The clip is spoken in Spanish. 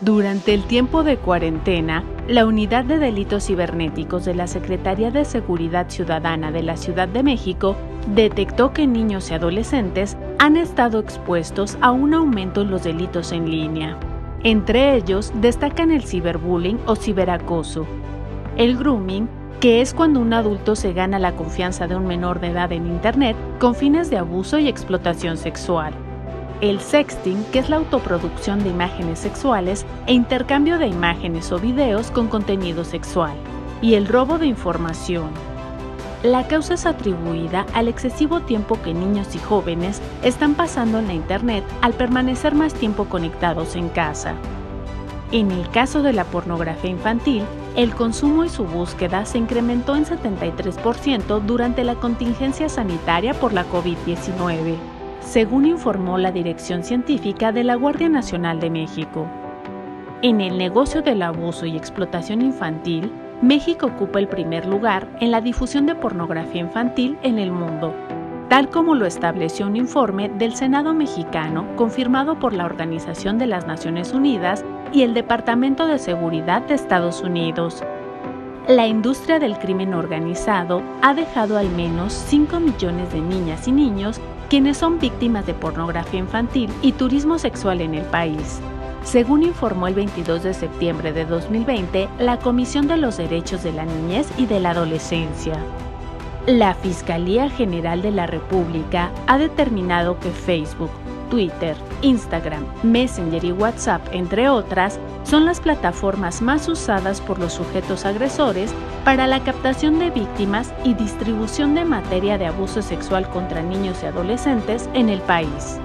Durante el tiempo de cuarentena, la Unidad de Delitos Cibernéticos de la Secretaría de Seguridad Ciudadana de la Ciudad de México detectó que niños y adolescentes han estado expuestos a un aumento en los delitos en línea. Entre ellos destacan el ciberbullying o ciberacoso, el grooming, que es cuando un adulto se gana la confianza de un menor de edad en Internet con fines de abuso y explotación sexual, el sexting, que es la autoproducción de imágenes sexuales e intercambio de imágenes o videos con contenido sexual, y el robo de información. La causa es atribuida al excesivo tiempo que niños y jóvenes están pasando en la Internet al permanecer más tiempo conectados en casa. En el caso de la pornografía infantil, el consumo y su búsqueda se incrementó en 73% durante la contingencia sanitaria por la COVID-19 según informó la Dirección Científica de la Guardia Nacional de México. En el negocio del abuso y explotación infantil, México ocupa el primer lugar en la difusión de pornografía infantil en el mundo, tal como lo estableció un informe del Senado mexicano confirmado por la Organización de las Naciones Unidas y el Departamento de Seguridad de Estados Unidos. La industria del crimen organizado ha dejado al menos 5 millones de niñas y niños quienes son víctimas de pornografía infantil y turismo sexual en el país. Según informó el 22 de septiembre de 2020 la Comisión de los Derechos de la Niñez y de la Adolescencia. La Fiscalía General de la República ha determinado que Facebook, Twitter, Instagram, Messenger y WhatsApp, entre otras, son las plataformas más usadas por los sujetos agresores para la captación de víctimas y distribución de materia de abuso sexual contra niños y adolescentes en el país.